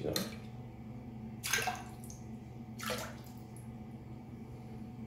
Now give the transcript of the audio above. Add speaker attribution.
Speaker 1: you know.